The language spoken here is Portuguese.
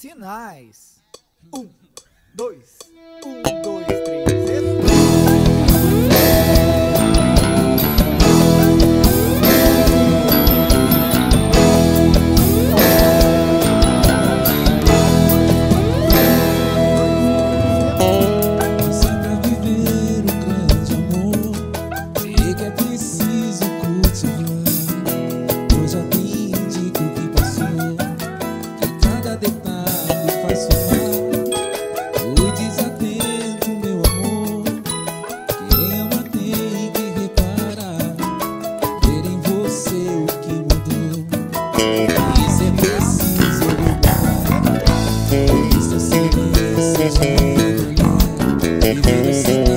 sinais. Um, dois, um, dois. You.